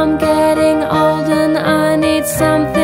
I'm getting old and I need something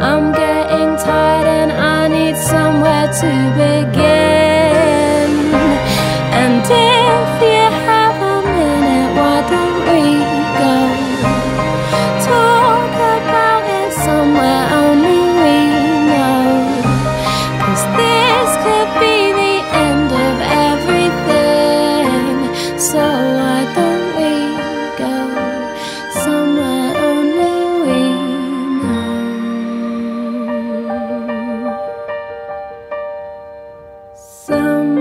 I'm getting tired and I need somewhere to be. some